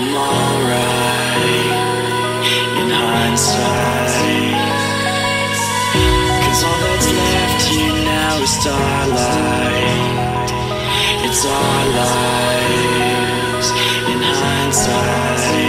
I'm alright in hindsight. Cause all that's left here now is starlight. It's our lives in hindsight.